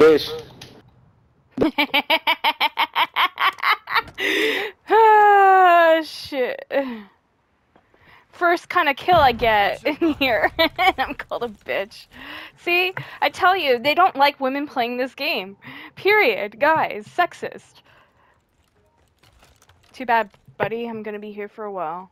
bitch. Oh shit. First kind of kill I get in here, and I'm called a bitch. See, I tell you, they don't like women playing this game. Period, guys. Sexist. Too bad, buddy. I'm gonna be here for a while.